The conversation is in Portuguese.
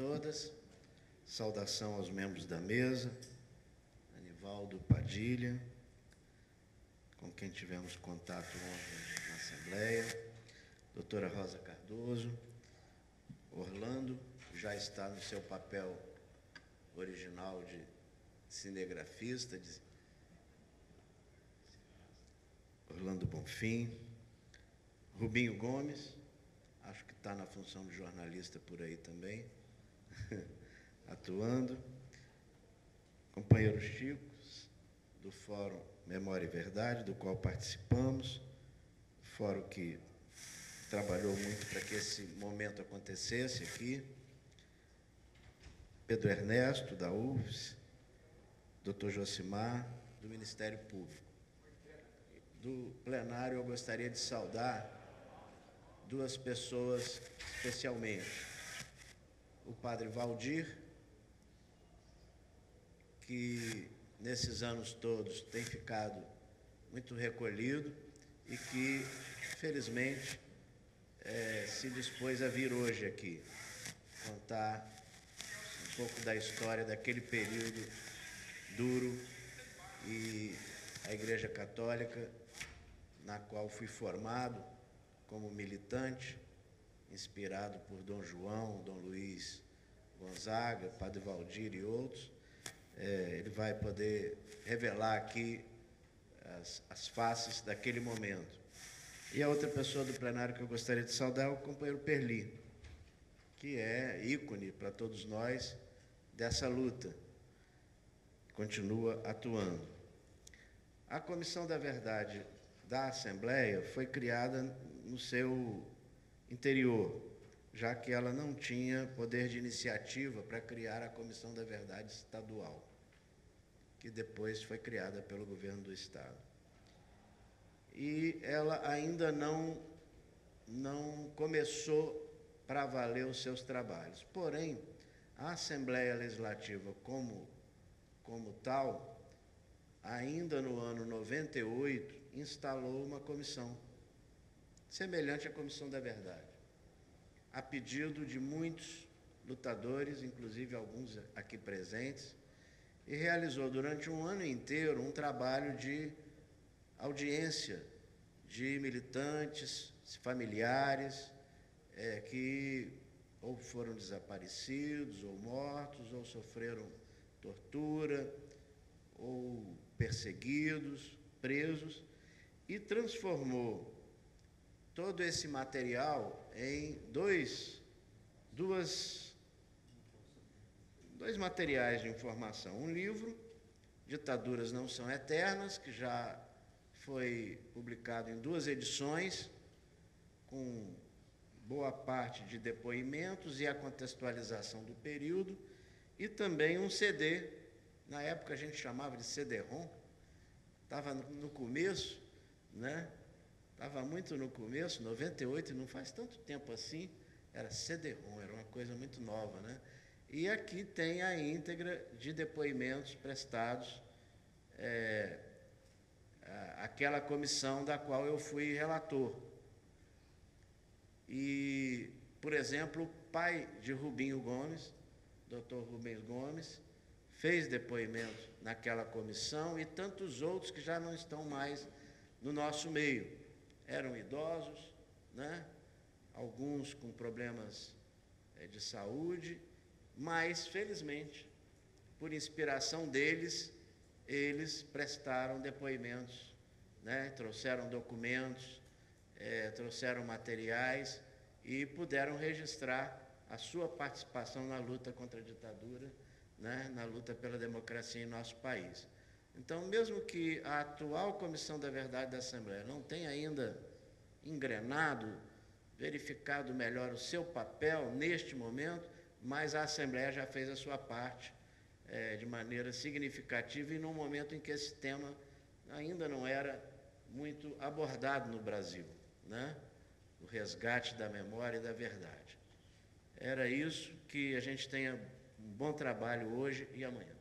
todas. Saudação aos membros da mesa, Anivaldo Padilha, com quem tivemos contato ontem na Assembleia, doutora Rosa Cardoso, Orlando, já está no seu papel original de cinegrafista, de Orlando Bonfim, Rubinho Gomes, acho que está na função de jornalista por aí também, atuando. Companheiro Chico, do Fórum Memória e Verdade, do qual participamos, fórum que trabalhou muito para que esse momento acontecesse aqui. Pedro Ernesto, da UFS, doutor Josimar, do Ministério Público. Do plenário, eu gostaria de saudar duas pessoas especialmente. O padre Valdir, que nesses anos todos tem ficado muito recolhido e que, felizmente, é, se dispôs a vir hoje aqui contar um pouco da história daquele período duro e a Igreja Católica, na qual fui formado como militante, inspirado por Dom João, Dom Luiz Gonzaga, Padre Valdir e outros. É, ele vai poder revelar aqui as, as faces daquele momento. E a outra pessoa do plenário que eu gostaria de saudar é o companheiro Perli, que é ícone para todos nós dessa luta. Continua atuando. A Comissão da Verdade da Assembleia foi criada no seu interior, já que ela não tinha poder de iniciativa para criar a Comissão da Verdade Estadual, que depois foi criada pelo governo do Estado. E ela ainda não, não começou para valer os seus trabalhos. Porém, a Assembleia Legislativa, como, como tal, ainda no ano 98, instalou uma comissão, semelhante à Comissão da Verdade, a pedido de muitos lutadores, inclusive alguns aqui presentes, e realizou durante um ano inteiro um trabalho de audiência de militantes, familiares, é, que ou foram desaparecidos, ou mortos, ou sofreram tortura, ou perseguidos, presos, e transformou todo esse material em dois, duas, dois materiais de informação. Um livro, Ditaduras Não São Eternas, que já foi publicado em duas edições, com boa parte de depoimentos e a contextualização do período, e também um CD, na época a gente chamava de CD-ROM, estava no começo, né? Estava muito no começo, 98, não faz tanto tempo assim, era CD-ROM, era uma coisa muito nova, né? E aqui tem a íntegra de depoimentos prestados é, àquela comissão da qual eu fui relator. E, por exemplo, o pai de Rubinho Gomes, doutor Rubens Gomes, fez depoimento naquela comissão e tantos outros que já não estão mais no nosso meio. Eram idosos, né? alguns com problemas é, de saúde, mas, felizmente, por inspiração deles, eles prestaram depoimentos, né? trouxeram documentos, é, trouxeram materiais e puderam registrar a sua participação na luta contra a ditadura, né? na luta pela democracia em nosso país. Então, mesmo que a atual Comissão da Verdade da Assembleia não tenha ainda engrenado, verificado melhor o seu papel neste momento, mas a Assembleia já fez a sua parte é, de maneira significativa e num momento em que esse tema ainda não era muito abordado no Brasil, né? o resgate da memória e da verdade. Era isso que a gente tenha um bom trabalho hoje e amanhã.